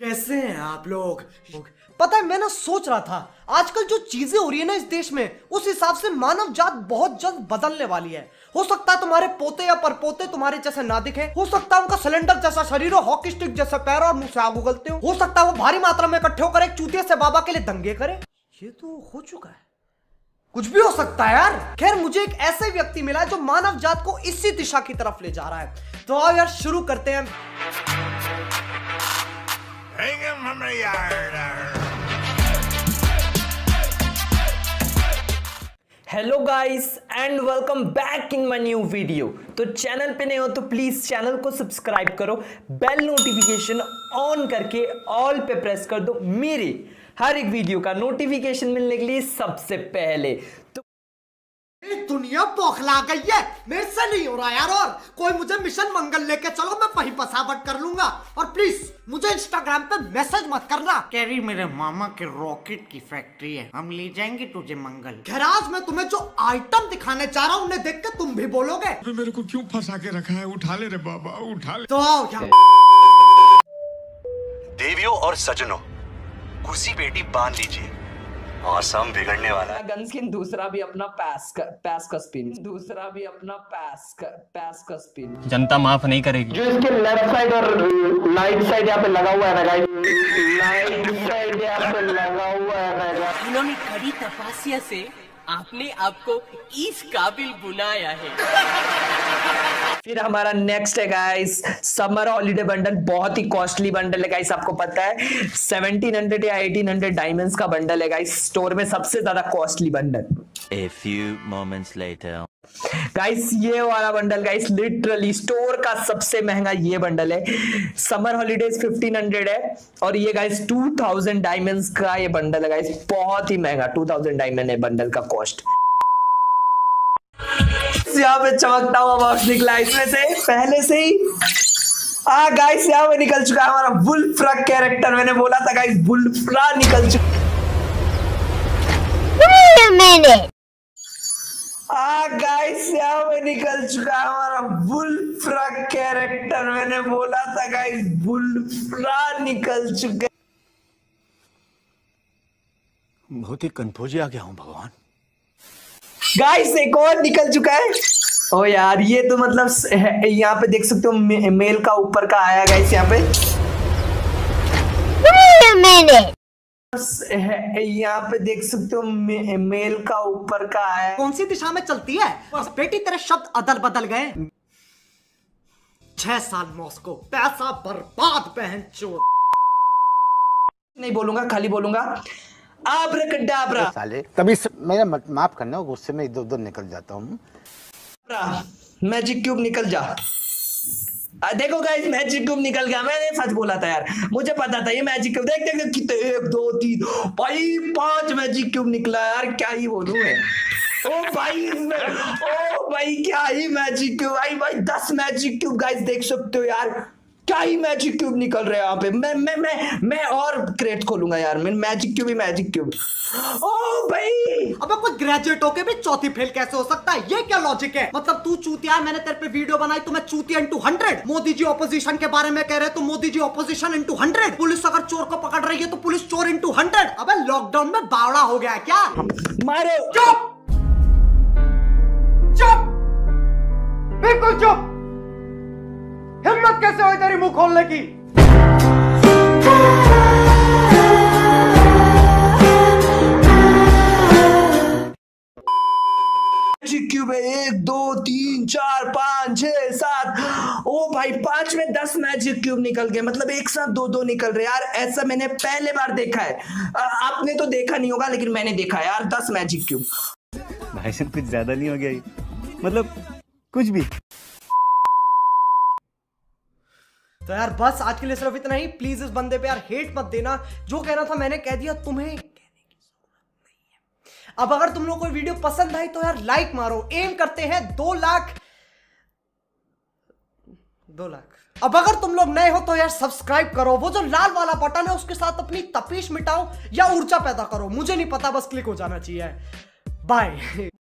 कैसे हैं आप लोग? पता है, मैं ना सोच रहा था, आजकल जो चीज़ें हो रही है ना इस देश में, उस हिसाब से मानव जात बहुत जल्द बदलने वाली है। हो सकता है तुम्हारे पोते या परपोते तुम्हारे जैसे ना दिखे हो सकता है उनका सिलेंडर जैसा शरीर हो हॉकी स्टिक जैसे पैर और मुँह से आग उगलते हो हो सकता है वो भारी मात्रा में इकट्ठे होकर एक चूतिया से बाबा के लिए दंगे करे। ये तो हो चुका है। कुछ भी हो सकता है यार। खैर, मुझे एक ऐसे व्यक्ति मिला है जो मानव जात को इसी दिशा की तरफ़ ले जा रहा है। तो आओ यार, शुरू करते हैं। Hang him from the yard. Hello guys and welcome back in my new video तो चैनल पे नए हो तो प्लीज़ चैनल को सब्सक्राइब करो बेल नोटिफिकेशन ऑन करके ऑल पे प्रेस कर दो मेरे हर एक वीडियो का नोटिफिकेशन मिलने के लिए सबसे पहले तो दुनिया बौखला गई है। मेरे से नहीं हो रहा यार और। कोई मुझे मिशन मंगल लेके चलो मैं वहीं बसावट कर लूँगा। और प्लीज़ मुझे इंस्टाग्राम पे मैसेज मत करना। कैरी मेरे मामा के रॉकेट की फैक्ट्री है। हम ले जाएँगे तुझे मंगल। गैराज में तुम्हें जो आइटम दिखाने चाह रहा हूँ उन्हें देख के तुम भी बोलोगे। अबे मेरे को क्यों फंसा के रखा है? उठा ले रे बाबा उठा ले। तो आओ देवियों और सजनों कुर्सी बेटी बाँध लीजिए। मौसम बिगड़ने वाला है। गन स्किन दूसरा भी अपना पैस का पैस का स्पिन दूसरा भी अपना पैस का पैस का स्पिन जनता माफ़ नहीं करेगी। जो इसके लेफ़्ट साइड और राइट साइड यहाँ पे लगा हुआ है ना गाइस राइट साइड यहाँ पे लगा हुआ है ना गाइस इन्होंने कड़ी तपस्या से आपने आपको इस काबिल बुनाया है। फिर हमारा नेक्स्ट है गाइस समर हॉलीडे बंडल बहुत ही कॉस्टली बंडल है गाइस आपको पता है 1700 या 1800 डायमंड्स का बंडल है गाइस स्टोर में सबसे ज़्यादा costly bundle A few moments later. Guys ये वाला बंडल गाइस लिटरली स्टोर का सबसे महँगा ये बंडल है. समर हॉलीडेज 1500 है और ये गाइस 2000 डायमंड्स का ये बंडल है गाइस बहुत ही महँगा 2000 डायमंड है बंडल का कॉस्ट यहाँ पे चमकता हुआ बॉक्स निकला इसमें से पहले से ही आ गाइस यहाँ पे निकल चुका है हमारा बुलफ्रा कैरेक्टर मैंने बोला था गाइस बुलफ्रा निकल चुका आ गाइस यहाँ पे निकल चुका है हमारा बुलफ्रा कैरेक्टर मैंने बोला था गाइस बुलफ्रा निकल चुका बहुत ही कंफ्यूज आ गया हूँ भगवान। गाइस एक और निकल चुका है। ओ यार ये तो मतलब यहाँ पे देख सकते हो मे, मेल का ऊपर का आया गाइस यहाँ पे। यहाँ पे देख सकते हो मे, मेल का ऊपर का आया। कौन सी दिशा में चलती है? बेटी तेरे शब्द अदल बदल गए। छह साल मॉस्को पैसा बर्बाद बहन चोर। नहीं बोलूँगा खाली बोलूँगा। आब्रकडाब्रा। साले तभी. मेरा माफ़ करना गुस्से में इधर उधर निकल जाता हूँ। मैजिक क्यूब निकल जा। आ, देखो गाइस मैजिक क्यूब निकल गया। मैंने सच बोला था यार। मुझे पता था ये मैजिक क्यूब देख देख देख, कितने एक दो तीन भाई पाँच मैजिक क्यूब निकला यार क्या ही बोलूँ मैं। ओ भाई इसमें ओ भाई क्या ही मैजिक क्यूब भाई भाई दस मैजिक क्यूब गाइस देख सकते हो यार। क्या ही मैजिक क्यूब निकल रहे हैं यहाँ पे। मैं मैं मैं मैं और क्रेट खोलूँगा यार। मैं मैजिक क्यूब ही मैजिक क्यूब ओ भाई! अबे कोई ग्रेजुएट होके भी चौथी फेल कैसे हो सकता है? ये क्या लॉजिक है? मतलब तू चूतिया है मैंने तेरे पे वीडियो बनाई तो मैं चूतिया into hundred Modi ji opposition के बारे में कह रहे तो Modi ji opposition into hundred police अगर चोर को पकड़ रही है तो पुलिस चोर इंटू हंड्रेड अबे लॉकडाउन में बावड़ा हो गया क्या? मारे। चुप! चुप! बिल्कुल चुप! हिम्मत कैसे हुई तेरी मुँह खोलने की क्यूब है एक दो तीन चार पाँच छह सात ओ भाई पाँच में दस मैजिक क्यूब निकल गए मतलब एक साथ दो दो निकल रहे यार ऐसा मैंने पहले बार देखा है। आ, आपने तो देखा नहीं होगा लेकिन मैंने देखा है। यार दस मैजिक क्यूब भाई कुछ ज़्यादा नहीं हो गया मतलब कुछ भी। तो यार, बस आज के लिए सिर्फ़ इतना ही। प्लीज़ इस बंदे पे यार हेट मत देना। जो कहना था मैंने कह दिया तुम्हें। अब अगर तुम लोग को वीडियो पसंद आई तो यार लाइक मारो। एम करते हैं दो लाख। दो लाख। अब अगर तुम लोग नए हो तो यार सब्सक्राइब करो। वो जो लाल वाला बटन है उसके साथ अपनी तपीश मिटाओ या ऊर्जा पैदा करो। मुझे नहीं पता, बस क्लिक हो जाना चाहिए। बाय